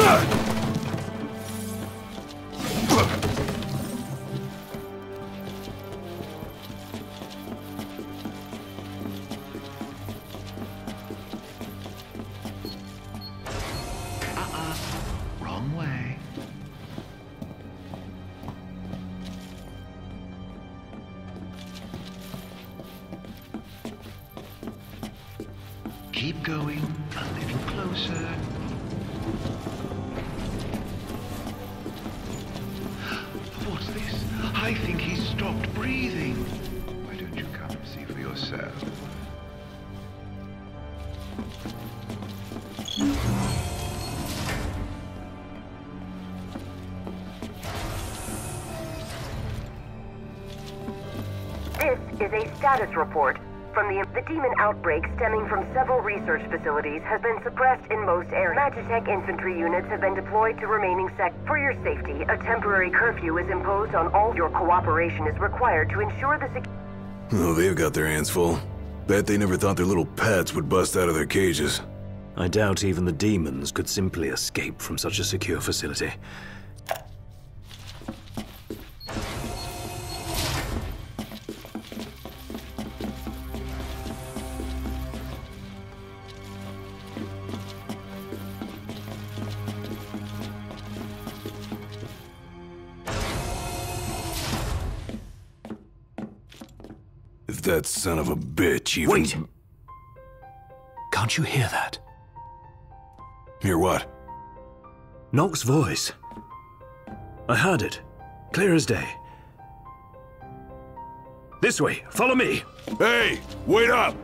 Uh-uh. Keep going a little closer. I think he's stopped breathing. Why don't you come and see for yourself? This is a status report from the the demon outbreak stemming from several research facilities has been suppressed in most areas. Magitech infantry units have been deployed to remaining sec. For your safety, a temporary curfew is imposed on all. Your cooperation is required to ensure the sec- Oh, they've got their hands full. Bet they never thought their little pets would bust out of their cages. I doubt even the demons could simply escape from such a secure facility. If that son of a bitch even... Wait! Can't you hear that? Hear what? Noct's voice. I heard it. Clear as day. This way, follow me! Hey, wait up!